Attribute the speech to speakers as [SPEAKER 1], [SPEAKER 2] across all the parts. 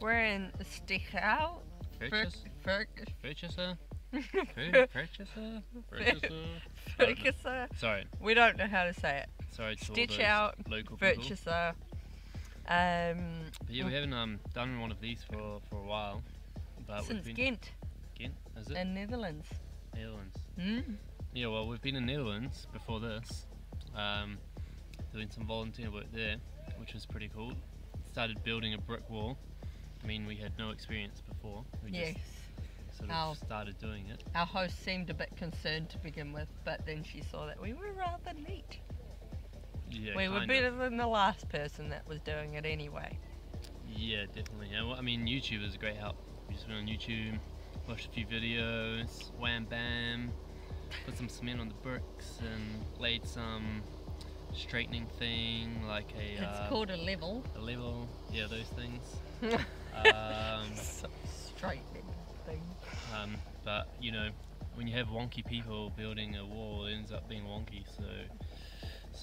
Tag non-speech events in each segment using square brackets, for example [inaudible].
[SPEAKER 1] We're in Stichau.
[SPEAKER 2] Purchaser? Purchaser? Purchaser? Sorry,
[SPEAKER 1] We don't know how to say it.
[SPEAKER 2] sorry to
[SPEAKER 1] Stitch out,
[SPEAKER 2] local.
[SPEAKER 1] Purchaser. Um,
[SPEAKER 2] But yeah, we haven't um done one of these for for a while. But
[SPEAKER 1] since
[SPEAKER 2] we've been
[SPEAKER 1] Ghent
[SPEAKER 2] Ghent, is it?
[SPEAKER 1] in Netherlands.
[SPEAKER 2] Netherlands.
[SPEAKER 1] Mm.
[SPEAKER 2] Yeah, well, we've been in Netherlands before this, um, doing some volunteer work there, which was pretty cool. Started building a brick wall. I mean, we had no experience before. We
[SPEAKER 1] Yes.
[SPEAKER 2] just sort of started doing it.
[SPEAKER 1] Our host seemed a bit concerned to begin with, but then she saw that we were rather neat.
[SPEAKER 2] Yeah,
[SPEAKER 1] we were better
[SPEAKER 2] of.
[SPEAKER 1] than the last person that was doing it anyway.
[SPEAKER 2] Yeah, definitely. And well, I mean, YouTube is a great help. We just went on YouTube, watched a few videos, wham bam, put some cement on the bricks, and laid some straightening thing like a
[SPEAKER 1] it's
[SPEAKER 2] uh,
[SPEAKER 1] called a level.
[SPEAKER 2] a level. Yeah, those things. [laughs] um, [laughs]
[SPEAKER 1] so straight thing.
[SPEAKER 2] um, but you know, when you have wonky people building a wall, it ends up being wonky. So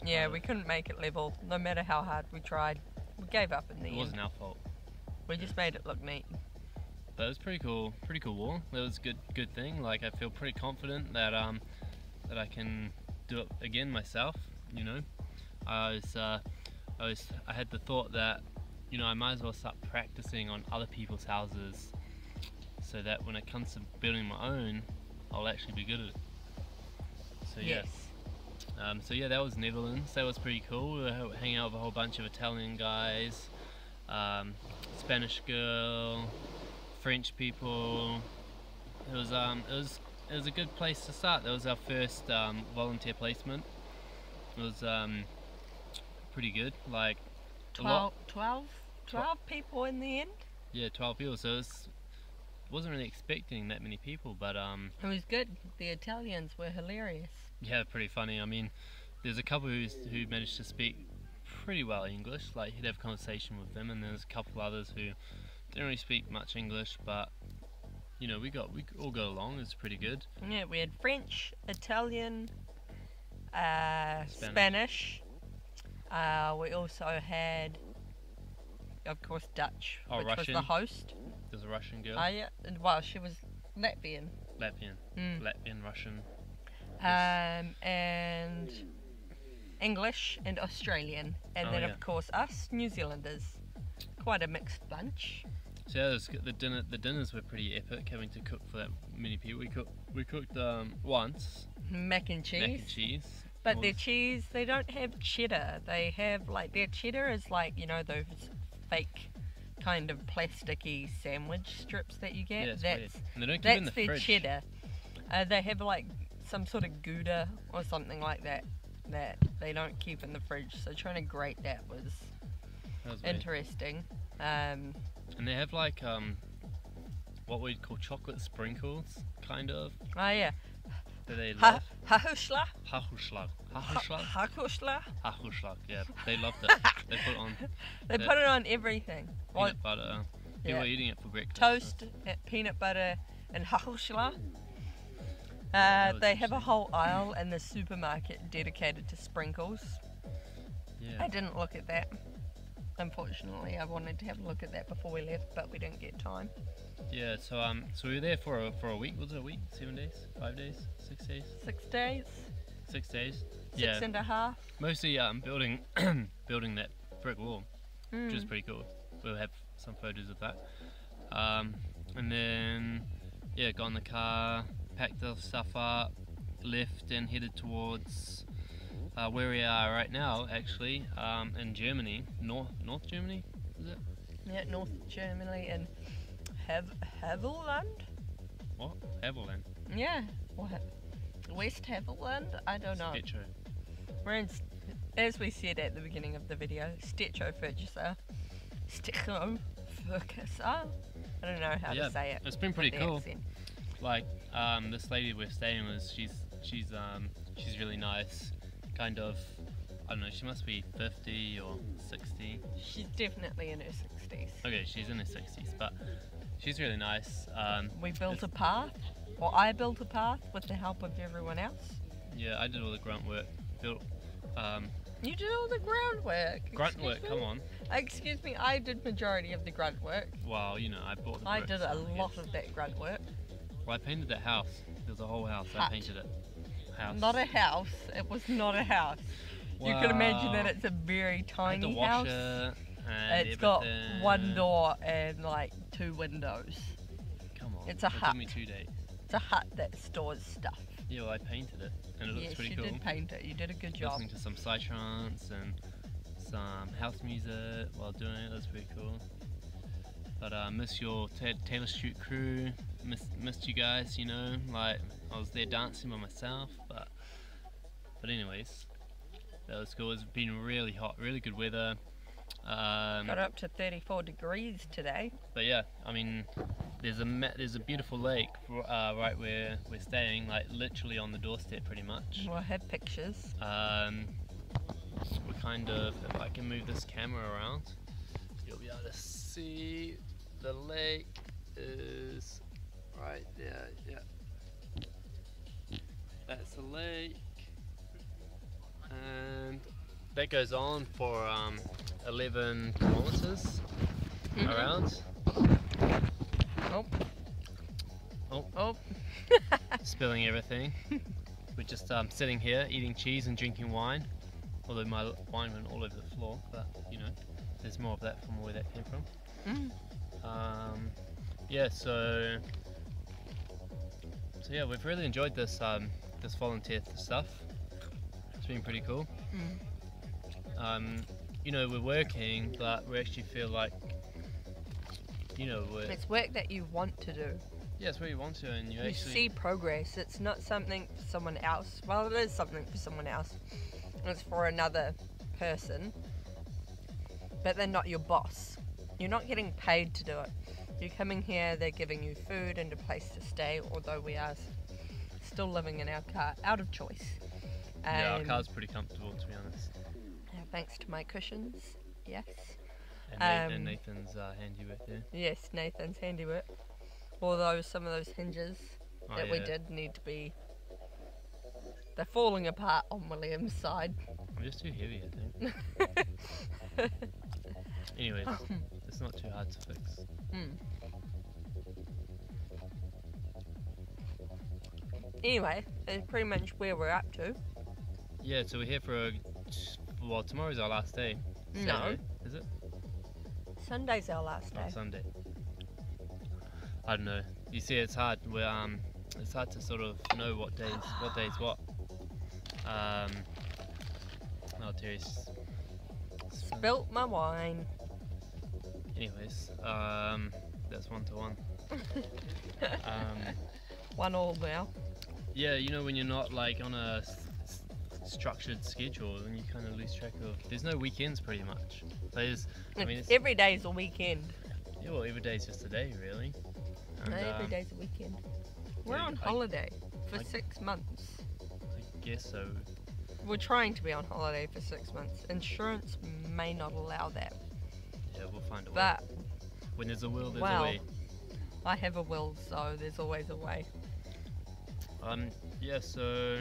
[SPEAKER 1] Yeah, we couldn't make it level, no matter how hard we tried. We gave up in the
[SPEAKER 2] It
[SPEAKER 1] end.
[SPEAKER 2] wasn't our fault.
[SPEAKER 1] We just made it look neat.
[SPEAKER 2] But it was pretty cool, pretty cool wall. That was a good, good thing. Like I feel pretty confident that um that I can do it again myself. You know, I was uh, I was I had the thought that you know I might as well start practicing on other people's houses, so that when it comes to building my own, I'll actually be good at it. So yeah.
[SPEAKER 1] yes.
[SPEAKER 2] Um, so yeah, that was Netherlands. That was pretty cool. We were hanging out with a whole bunch of Italian guys, um, Spanish girl, French people. It was um, it was it was a good place to start. That was our first um, volunteer placement. It was um, pretty good. Like a lot,
[SPEAKER 1] 12, 12, 12 people in the end.
[SPEAKER 2] yeah, twelve people. So it was, wasn't really expecting that many people, but um,
[SPEAKER 1] It was good. The Italians were hilarious.
[SPEAKER 2] Yeah, pretty funny. I mean, there's a couple who's, who managed to speak pretty well English. Like he'd have conversation with them, and there's a couple others who didn't really speak much English, but you know, we got we all got along. It's pretty good.
[SPEAKER 1] Yeah, we had French, Italian, uh,
[SPEAKER 2] Spanish.
[SPEAKER 1] Spanish. Uh, we also had, of course, Dutch,
[SPEAKER 2] Oh,
[SPEAKER 1] which was the host.
[SPEAKER 2] There's a Russian girl,
[SPEAKER 1] Oh, yeah. and, Well, she was Latvian.
[SPEAKER 2] Latvian,
[SPEAKER 1] Mm.
[SPEAKER 2] Latvian, Russian.
[SPEAKER 1] Um, and English and Australian. And
[SPEAKER 2] Oh,
[SPEAKER 1] then,
[SPEAKER 2] yeah.
[SPEAKER 1] of course, us New Zealanders. Quite a mixed bunch.
[SPEAKER 2] So yeah, was the dinner the dinners were pretty epic. Having to cook for that many people, we cooked we cooked um, once
[SPEAKER 1] Mac and cheese.
[SPEAKER 2] mac and cheese.
[SPEAKER 1] But their cheese, they don't have cheddar. They have like their cheddar is like you know those fake kind of plasticky sandwich strips that you get.
[SPEAKER 2] yeah,
[SPEAKER 1] that's
[SPEAKER 2] they don't keep it in
[SPEAKER 1] that's
[SPEAKER 2] the
[SPEAKER 1] their
[SPEAKER 2] fridge.
[SPEAKER 1] cheddar. Uh, they have like some sort of gouda or something like that that they don't keep in the fridge. So trying to grate that was
[SPEAKER 2] That was
[SPEAKER 1] interesting. Um,
[SPEAKER 2] And they have like um, what we'd call chocolate sprinkles, kind of.
[SPEAKER 1] oh yeah,
[SPEAKER 2] they love.
[SPEAKER 1] hahushla,
[SPEAKER 2] Hachuschlag.
[SPEAKER 1] Ha-
[SPEAKER 2] Hachuschlag?
[SPEAKER 1] hakushla.
[SPEAKER 2] Hachuschlag, yeah. They loved it. [laughs] they put it on
[SPEAKER 1] They put it on everything.
[SPEAKER 2] Peanut butter. People
[SPEAKER 1] yeah.
[SPEAKER 2] were eating it for breakfast.
[SPEAKER 1] toast, uh, peanut butter, and hahushla. Uh, they have a whole aisle in the supermarket dedicated to sprinkles.
[SPEAKER 2] Yeah.
[SPEAKER 1] I didn't look at that. Unfortunately, I wanted to have a look at that before we left, but we didn't get time.
[SPEAKER 2] Yeah, so um so we were there for a for a week, was it a week? Seven days? Five days? Six days?
[SPEAKER 1] Six days,
[SPEAKER 2] Six days?
[SPEAKER 1] six
[SPEAKER 2] yeah.
[SPEAKER 1] and a half.
[SPEAKER 2] Mostly um building [clears throat] building that brick wall, which is
[SPEAKER 1] Mm.
[SPEAKER 2] pretty cool. We'll have some photos of that. Um and then yeah, got in the car, packed the stuff up, left and headed towards uh, where we are right now actually, um, in Germany. North North Germany, is it?
[SPEAKER 1] Yeah, North Germany and Hav- Havelland.
[SPEAKER 2] What? Havelland.
[SPEAKER 1] Yeah, Ha- West Havelland. I don't know.
[SPEAKER 2] Petro.
[SPEAKER 1] We're in, as we said at the beginning of the video, Stechow Fergusa. Stechow Fergusa. I don't know how
[SPEAKER 2] Yeah,
[SPEAKER 1] to say it.
[SPEAKER 2] It's been pretty cool.
[SPEAKER 1] accent.
[SPEAKER 2] like um, this lady we're staying with she's she's um she's really nice kind of I don't know she must be 50 or 60
[SPEAKER 1] She's definitely in her 60s.
[SPEAKER 2] okay she's in her 60s but she's really nice um,
[SPEAKER 1] We built a path, or I built a path with the help of everyone else.
[SPEAKER 2] yeah I did all the grunt work built um,
[SPEAKER 1] You did all the groundwork.
[SPEAKER 2] Grunt
[SPEAKER 1] excuse
[SPEAKER 2] work,
[SPEAKER 1] me?
[SPEAKER 2] come on.
[SPEAKER 1] Excuse me, I did majority of the grunt work.
[SPEAKER 2] Well, you know, I bought the
[SPEAKER 1] I did a lot of that grunt work.
[SPEAKER 2] Well, I painted that house. Was a whole house. I painted it. House.
[SPEAKER 1] Not a house. It was not a house. You can imagine that it's a very
[SPEAKER 2] I had to
[SPEAKER 1] tiny house. It's got one door and like two windows.
[SPEAKER 2] Come on.
[SPEAKER 1] It's a hut.
[SPEAKER 2] took me two days.
[SPEAKER 1] It's a hut that stores stuff.
[SPEAKER 2] Yeah, well, I painted it, and it looks
[SPEAKER 1] yes,
[SPEAKER 2] pretty
[SPEAKER 1] you
[SPEAKER 2] cool.
[SPEAKER 1] did paint it. You did a good job.
[SPEAKER 2] Listening to some psytrance and some house music while doing it. That's pretty cool. But uh, miss your Ta- Taylor Street crew. Miss, missed you guys. You know, like I was there dancing by myself. But but anyways, that was cool. It's been really hot, really good weather. Um,
[SPEAKER 1] Got up to 34 degrees today.
[SPEAKER 2] but yeah, I mean, there's a there's a beautiful lake uh, right where we're staying, like literally on the doorstep, pretty much.
[SPEAKER 1] We'll have pictures.
[SPEAKER 2] Um, we're kind of, if I can move this camera around, you'll be able to see the lake is right there. Yeah, that's the lake, and that goes on for um, 11 kilometers
[SPEAKER 1] Mhm.
[SPEAKER 2] around.
[SPEAKER 1] Oh.
[SPEAKER 2] Oh.
[SPEAKER 1] Oh. [laughs]
[SPEAKER 2] spilling everything. We're just um, sitting here eating cheese and drinking wine. Although my wine went all over the floor, but you know, there's more of that from where that came from.
[SPEAKER 1] Mm.
[SPEAKER 2] Um, yeah, so so yeah, we've really enjoyed this um, this volunteer stuff. It's been pretty cool.
[SPEAKER 1] Mm.
[SPEAKER 2] Um, you know, we're working, but we actually feel like you know, we're,
[SPEAKER 1] It's work that you want to do.
[SPEAKER 2] yeah, it's where you want to, and you
[SPEAKER 1] You
[SPEAKER 2] actually
[SPEAKER 1] see progress. It's not something for someone else. Well, it is something for someone else. It's for another person. But they're not your boss. You're not getting paid to do it. You're coming here, they're giving you food and a place to stay, although we are still living in our car out of choice.
[SPEAKER 2] yeah, our car's pretty comfortable to be honest.
[SPEAKER 1] uh, Thanks to my cushions. Yes.
[SPEAKER 2] And,
[SPEAKER 1] Um,
[SPEAKER 2] Nathan's uh, handiwork there.
[SPEAKER 1] Yes, Nathan's handiwork. Although some of those hinges
[SPEAKER 2] Oh,
[SPEAKER 1] that we did need to be. They're falling apart on William's side.
[SPEAKER 2] I'm just too heavy, I think. [laughs] Anyways, it's not too hard to fix.
[SPEAKER 1] Mm. Anyway, that's pretty much where we're up to.
[SPEAKER 2] Yeah, so we're here for a. Well, tomorrow's our last day.
[SPEAKER 1] No.
[SPEAKER 2] Saturday, Is it?
[SPEAKER 1] Sunday's our last
[SPEAKER 2] Oh,
[SPEAKER 1] day.
[SPEAKER 2] Sunday. I don't know. You see, it's hard. We're, um, it's hard to sort of know what days, what days what. Um. Oh, Terri's.
[SPEAKER 1] Spilt my wine.
[SPEAKER 2] Anyways, um, that's one to one. Um.
[SPEAKER 1] One all now.
[SPEAKER 2] Yeah, you know when you're not like on a structured schedule, then you kind of lose track of. There's no weekends, pretty much. There's, I mean,
[SPEAKER 1] Every day's a weekend.
[SPEAKER 2] yeah, well, every day's just a day, really. And,
[SPEAKER 1] Every
[SPEAKER 2] um,
[SPEAKER 1] day's a weekend. We're
[SPEAKER 2] yeah,
[SPEAKER 1] on
[SPEAKER 2] I-
[SPEAKER 1] holiday for
[SPEAKER 2] I-
[SPEAKER 1] six months.
[SPEAKER 2] I guess so.
[SPEAKER 1] We're trying to be on holiday for six months. Insurance may not allow that.
[SPEAKER 2] Yeah, we'll find a way.
[SPEAKER 1] But
[SPEAKER 2] when there's a will, there's
[SPEAKER 1] well,
[SPEAKER 2] a way.
[SPEAKER 1] I have a will, so there's always a way.
[SPEAKER 2] Um, yeah, so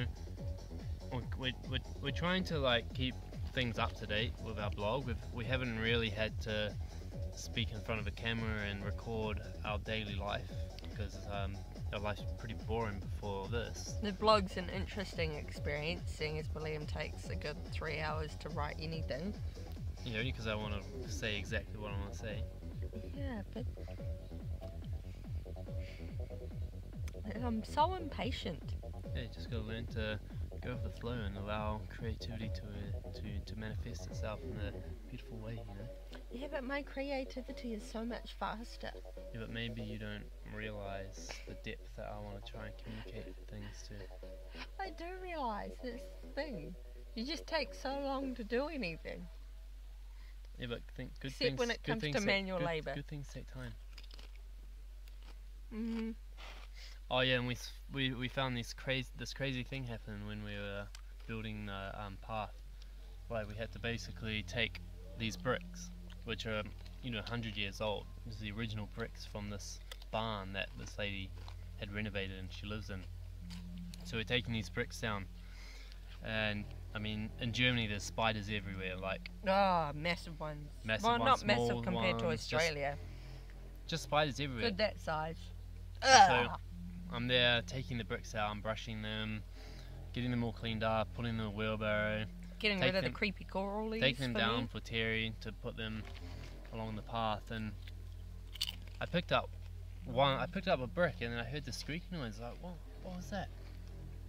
[SPEAKER 2] we're, we're, we're, we're trying to like keep things up to date with our blog. We've, we haven't really had to speak in front of a camera and record our daily life because um, our life's pretty boring before this.
[SPEAKER 1] The blog's an interesting experience, seeing as William takes a good three hours to write anything.
[SPEAKER 2] Yeah, only because I want to say exactly what I want to say.
[SPEAKER 1] Yeah, but I'm so impatient.
[SPEAKER 2] Yeah, you just gotta learn to go with the flow and allow creativity to uh, to to manifest itself in a beautiful way. You know.
[SPEAKER 1] Yeah, but my creativity is so much faster.
[SPEAKER 2] Yeah, but maybe you don't realize the depth that I want to try and communicate things to.
[SPEAKER 1] I do realise this thing. You just take so long to do anything.
[SPEAKER 2] Yeah, but think good
[SPEAKER 1] Except
[SPEAKER 2] things.
[SPEAKER 1] when it comes to
[SPEAKER 2] take-
[SPEAKER 1] manual
[SPEAKER 2] good-
[SPEAKER 1] labour.
[SPEAKER 2] Good things take time.
[SPEAKER 1] hmm
[SPEAKER 2] Oh yeah, and we we we found this crazy this crazy thing happened when we were building the um, path. Like we had to basically take these bricks, which are you know 100 years old. This is the original bricks from this barn that this lady had renovated and she lives in. So we're taking these bricks down, and I mean, in Germany there's spiders everywhere, like
[SPEAKER 1] Ah, massive ones.
[SPEAKER 2] Massive
[SPEAKER 1] well,
[SPEAKER 2] ones,
[SPEAKER 1] not massive compared to
[SPEAKER 2] ones, just-
[SPEAKER 1] Australia.
[SPEAKER 2] just spiders everywhere.
[SPEAKER 1] Good that size.
[SPEAKER 2] So-
[SPEAKER 1] Ugh.
[SPEAKER 2] I'm there taking the bricks out, I'm brushing them, getting them all cleaned up, putting them in the wheelbarrow,
[SPEAKER 1] Getting
[SPEAKER 2] take
[SPEAKER 1] rid of
[SPEAKER 2] them-
[SPEAKER 1] the creepy coral leaves.
[SPEAKER 2] taking them
[SPEAKER 1] for
[SPEAKER 2] down
[SPEAKER 1] me.
[SPEAKER 2] for Terri to put them along the path, and I picked up one. I picked up a brick, and then I heard the squeaking noise. Like, what? What was that?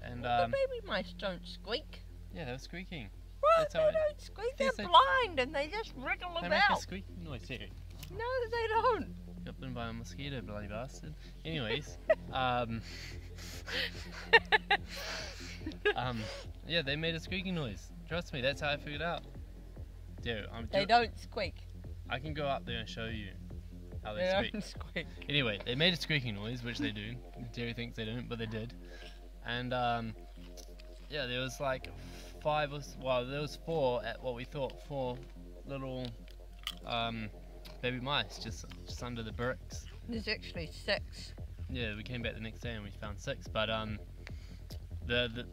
[SPEAKER 2] And
[SPEAKER 1] Well,
[SPEAKER 2] um,
[SPEAKER 1] the baby mice don't squeak.
[SPEAKER 2] Yeah, they were squeaking.
[SPEAKER 1] What?
[SPEAKER 2] That's
[SPEAKER 1] They don't squeak. They're
[SPEAKER 2] they-
[SPEAKER 1] blind and they just wriggle
[SPEAKER 2] They make a
[SPEAKER 1] about.
[SPEAKER 2] squeaking noise, Terri.
[SPEAKER 1] No, they don't.
[SPEAKER 2] Got bitten by a mosquito, bloody bastard. Anyways, [laughs] um, [laughs] um, yeah, they made a squeaking noise. Trust me, that's how I figured out. Dude, I'm.
[SPEAKER 1] They
[SPEAKER 2] ju-
[SPEAKER 1] don't squeak.
[SPEAKER 2] I can go up there and show you how they,
[SPEAKER 1] They
[SPEAKER 2] squeak.
[SPEAKER 1] don't squeak.
[SPEAKER 2] Anyway, they made a squeaking noise, which they do. Jerry thinks they don't, but they did. And um, yeah, there was like five or well, there was four at what we thought four little um, baby mice just just under the bricks.
[SPEAKER 1] There's actually six.
[SPEAKER 2] Yeah, we came back the next day and we found six. But um, the the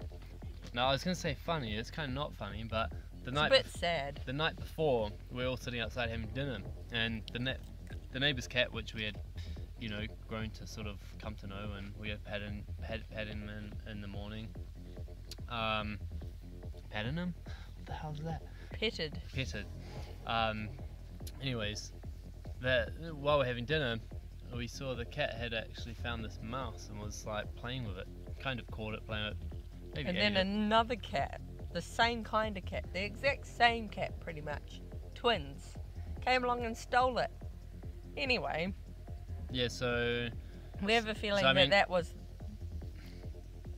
[SPEAKER 2] no, I was gonna say funny. It's kind of not funny, but the
[SPEAKER 1] It's a
[SPEAKER 2] night
[SPEAKER 1] bit sad.
[SPEAKER 2] the night before, we were all sitting outside having dinner, and the net the neighbor's cat, which we had, you know, grown to sort of come to know, and we had petted pet, petted him in, in the morning. Um, him? What the hell's that?
[SPEAKER 1] Petted.
[SPEAKER 2] Petted. Um, anyways, the, while we're having dinner, we saw the cat had actually found this mouse and was like playing with it. Kind of caught it, playing with it.
[SPEAKER 1] And then
[SPEAKER 2] it.
[SPEAKER 1] another cat, the same kind of cat, the exact same cat pretty much, twins, came along and stole it. Anyway,
[SPEAKER 2] yeah, so
[SPEAKER 1] we have a feeling
[SPEAKER 2] I
[SPEAKER 1] that
[SPEAKER 2] mean-
[SPEAKER 1] that was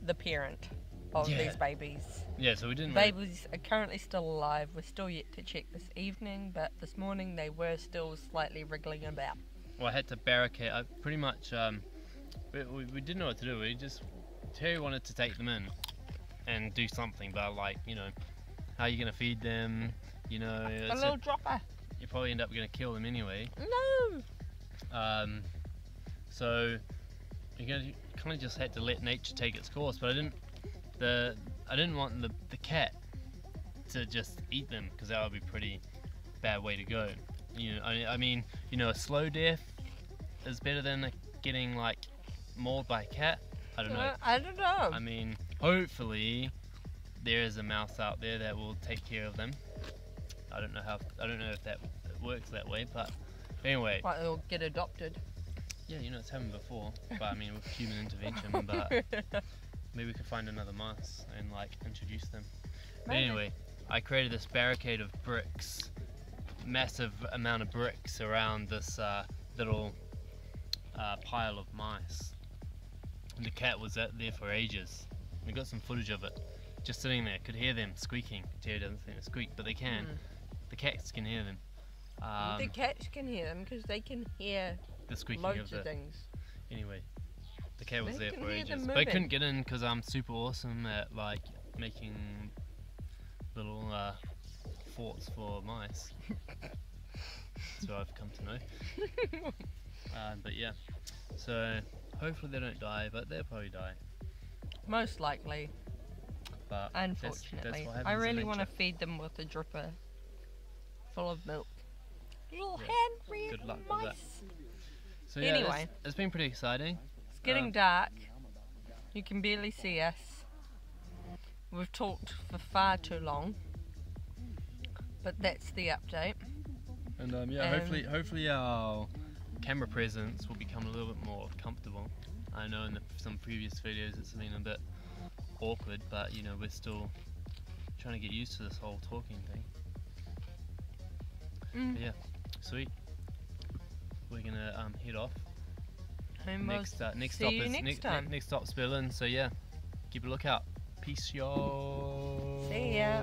[SPEAKER 1] the parent of
[SPEAKER 2] Yeah.
[SPEAKER 1] these babies.
[SPEAKER 2] Yeah, so we didn't. really-
[SPEAKER 1] Babies are currently still alive. We're still yet to check this evening, but this morning they were still slightly wriggling about.
[SPEAKER 2] well, I had to barricade. I pretty much, um, we, we, we didn't know what to do. We just Terry wanted to take them in and do something, but like you know, how are you gonna feed them? You know,
[SPEAKER 1] A little dropper.
[SPEAKER 2] you probably end up gonna kill them anyway.
[SPEAKER 1] No.
[SPEAKER 2] Um, so you kind of just had to let nature take its course. But I didn't the I didn't want the the cat to just eat them because that would be pretty bad way to go. You know, I, I mean, you know, a slow death is better than getting like mauled by a cat. I don't know.
[SPEAKER 1] Uh, I don't know.
[SPEAKER 2] I mean, hopefully there is a mouse out there that will take care of them. I don't know how. I don't know if that works that way, but anyway.
[SPEAKER 1] Like they'll get adopted.
[SPEAKER 2] Yeah, you know it's happened before, but I mean with human intervention. But [laughs] maybe we could find another mouse and like introduce them. But anyway, I created this barricade of bricks, massive amount of bricks around this uh, little uh, pile of mice. And the cat was out there for ages. We got some footage of it, just sitting there. Could hear them squeaking. Terri doesn't think they squeak, but they can.
[SPEAKER 1] Mm.
[SPEAKER 2] The cats can hear them. Um,
[SPEAKER 1] the cats can hear them because they can hear
[SPEAKER 2] the squeaking
[SPEAKER 1] loads
[SPEAKER 2] of the
[SPEAKER 1] of things.
[SPEAKER 2] Anyway, the cat was
[SPEAKER 1] They
[SPEAKER 2] there for ages, but I couldn't get in because I'm super awesome at like making little uh, forts for mice. [laughs] so I've come to know. [laughs] uh, but yeah, so hopefully they don't die, but they'll probably die.
[SPEAKER 1] Most likely,
[SPEAKER 2] But that's- that's
[SPEAKER 1] unfortunately.
[SPEAKER 2] what
[SPEAKER 1] I really want to feed them with a dripper full of milk. Little
[SPEAKER 2] Yeah,
[SPEAKER 1] hand
[SPEAKER 2] good luck with that.
[SPEAKER 1] mice.
[SPEAKER 2] So yeah, it's-
[SPEAKER 1] Anyway.
[SPEAKER 2] it's been pretty exciting.
[SPEAKER 1] It's getting dark. You can barely see us. We've talked for far too long. But that's the update.
[SPEAKER 2] And um, yeah,
[SPEAKER 1] Um,
[SPEAKER 2] hopefully, hopefully our camera presence will become a little bit more comfortable. I know in the, some previous videos it's been a bit awkward, but you know we're still trying to get used to this whole talking thing.
[SPEAKER 1] Mm.
[SPEAKER 2] Yeah, sweet. We're gonna um, head off. Next uh, next
[SPEAKER 1] see
[SPEAKER 2] stop
[SPEAKER 1] you
[SPEAKER 2] is
[SPEAKER 1] next
[SPEAKER 2] next
[SPEAKER 1] time.
[SPEAKER 2] next stop's Berlin. So yeah, keep a lookout. Peace, y'all.
[SPEAKER 1] See ya.